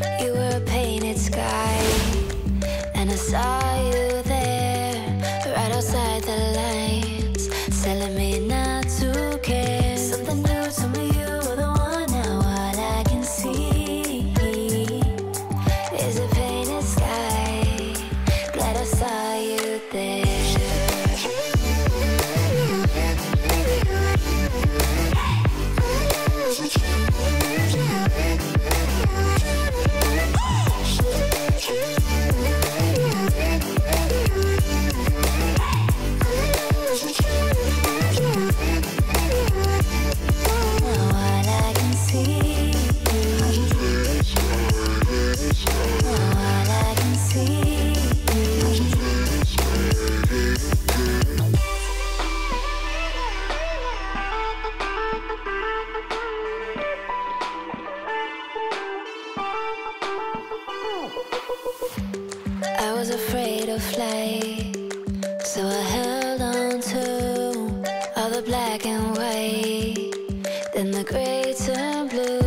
You were a painted sky, and I saw you there, right outside the So I held on to all the black and white. Then the gray turned blue